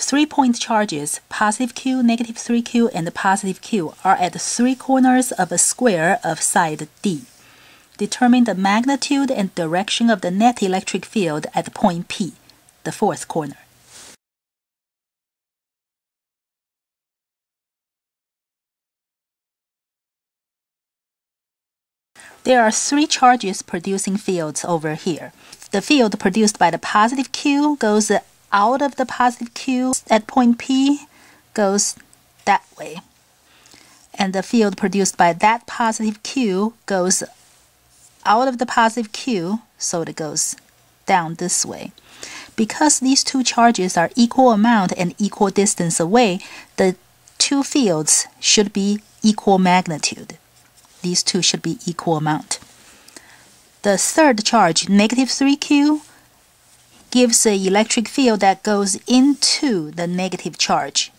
Three-point charges, positive q, negative 3q, and positive q, are at three corners of a square of side D. Determine the magnitude and direction of the net electric field at point P, the fourth corner. There are three charges producing fields over here. The field produced by the positive q goes out of the positive q at point P goes that way. And the field produced by that positive q goes out of the positive q, so it goes down this way. Because these two charges are equal amount and equal distance away, the two fields should be equal magnitude. These two should be equal amount. The third charge, negative 3q, gives an electric field that goes into the negative charge.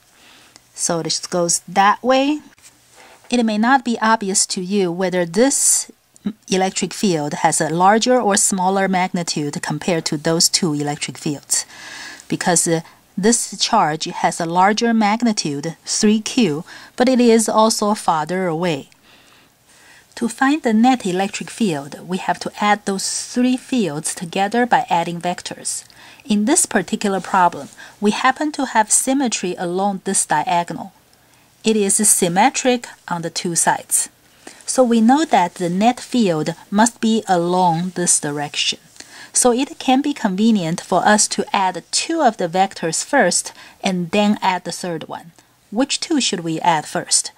So this goes that way. It may not be obvious to you whether this electric field has a larger or smaller magnitude compared to those two electric fields because uh, this charge has a larger magnitude, 3q, but it is also farther away. To find the net electric field, we have to add those three fields together by adding vectors. In this particular problem, we happen to have symmetry along this diagonal. It is symmetric on the two sides. So we know that the net field must be along this direction. So it can be convenient for us to add two of the vectors first and then add the third one. Which two should we add first?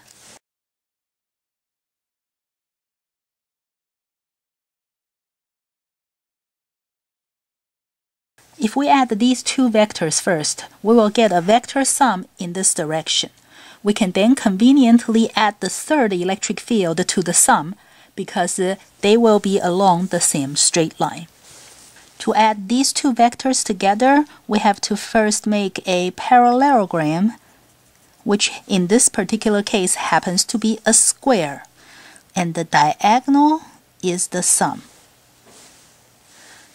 If we add these two vectors first, we will get a vector sum in this direction. We can then conveniently add the third electric field to the sum because they will be along the same straight line. To add these two vectors together, we have to first make a parallelogram, which in this particular case happens to be a square, and the diagonal is the sum.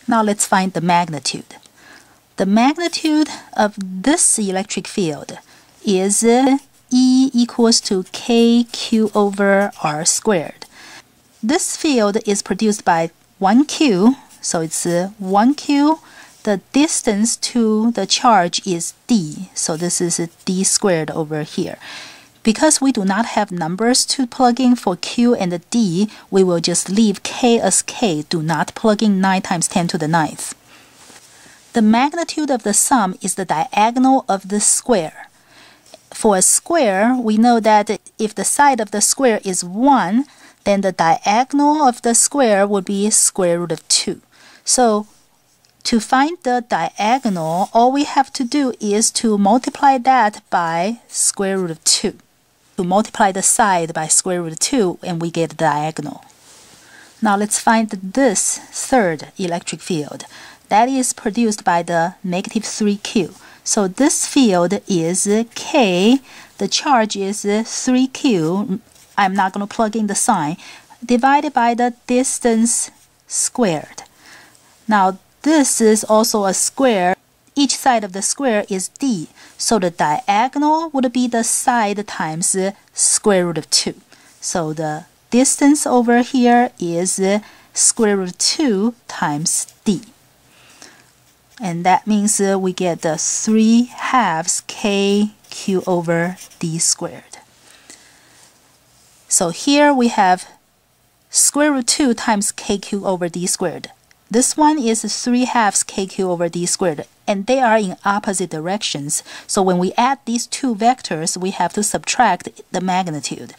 Now let's find the magnitude. The magnitude of this electric field is E equals to kq over r squared. This field is produced by 1q, so it's 1q. The distance to the charge is d, so this is d squared over here. Because we do not have numbers to plug in for q and d, we will just leave k as k. Do not plug in 9 times 10 to the ninth. The magnitude of the sum is the diagonal of the square. For a square, we know that if the side of the square is 1, then the diagonal of the square would be square root of 2. So to find the diagonal, all we have to do is to multiply that by square root of 2. To multiply the side by square root of 2 and we get the diagonal. Now let's find this third electric field that is produced by the negative 3q. So this field is k, the charge is 3q, I'm not going to plug in the sign, divided by the distance squared. Now this is also a square. Each side of the square is d, so the diagonal would be the side times square root of 2. So the distance over here is square root of 2 times d and that means uh, we get the 3 halves k q over d squared. So here we have square root 2 times kq over d squared. This one is 3 halves kq over d squared, and they are in opposite directions. So when we add these two vectors, we have to subtract the magnitude.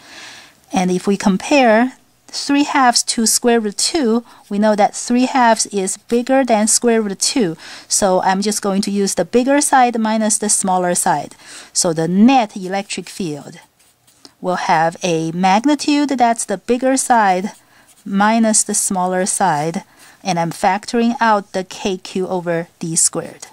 And if we compare 3 halves to square root 2, we know that 3 halves is bigger than square root 2. So I'm just going to use the bigger side minus the smaller side. So the net electric field will have a magnitude that's the bigger side minus the smaller side. And I'm factoring out the kq over d squared.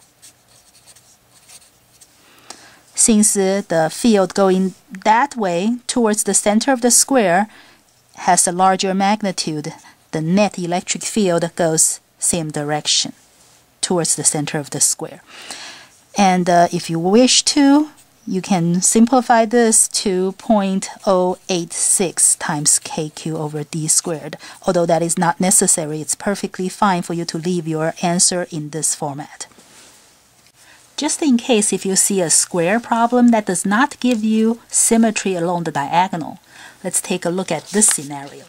Since the field going that way towards the center of the square has a larger magnitude, the net electric field goes same direction towards the center of the square. And uh, if you wish to, you can simplify this to 0.086 times kq over d squared. Although that is not necessary, it's perfectly fine for you to leave your answer in this format. Just in case if you see a square problem that does not give you symmetry along the diagonal, let's take a look at this scenario.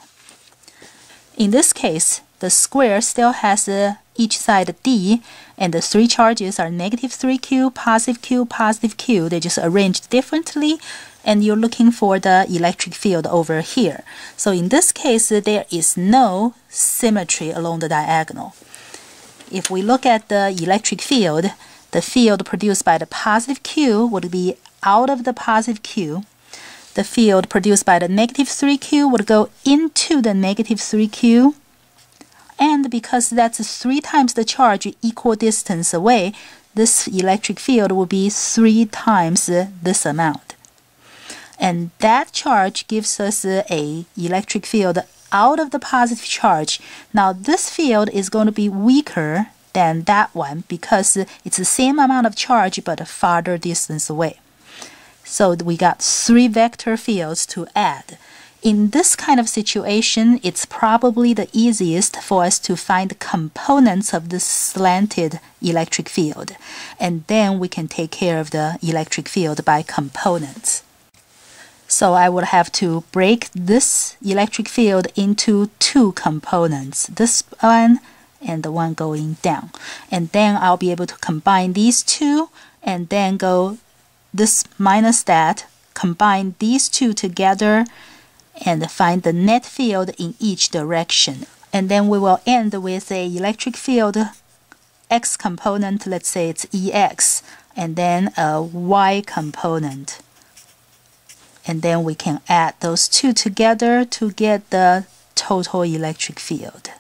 In this case, the square still has uh, each side d, and the three charges are negative 3q, positive q, positive q. They just arranged differently, and you're looking for the electric field over here. So in this case, there is no symmetry along the diagonal. If we look at the electric field, the field produced by the positive q would be out of the positive q. The field produced by the negative 3q would go into the negative 3q and because that's three times the charge equal distance away, this electric field will be three times this amount. And that charge gives us a electric field out of the positive charge. Now this field is going to be weaker than that one because it's the same amount of charge but a farther distance away. So we got three vector fields to add. In this kind of situation, it's probably the easiest for us to find components of this slanted electric field, and then we can take care of the electric field by components. So I would have to break this electric field into two components, this one and the one going down. And then I'll be able to combine these two and then go this minus that, combine these two together and find the net field in each direction. And then we will end with a electric field x component, let's say it's Ex, and then a y component. And then we can add those two together to get the total electric field.